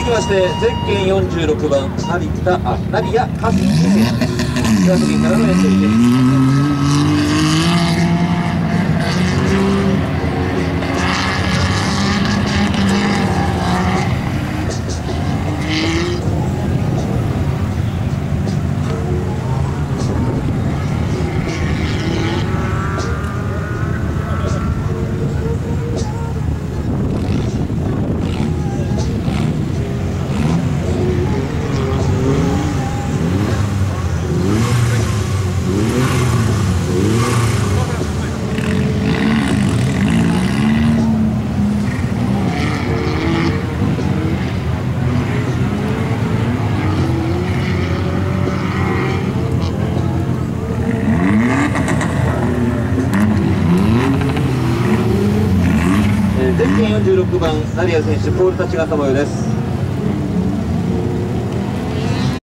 続きましてゼッケン46番成田あ成谷和樹岩手県からのエントリーですえーゼッケン46番成谷選手ポール立ち型模様です。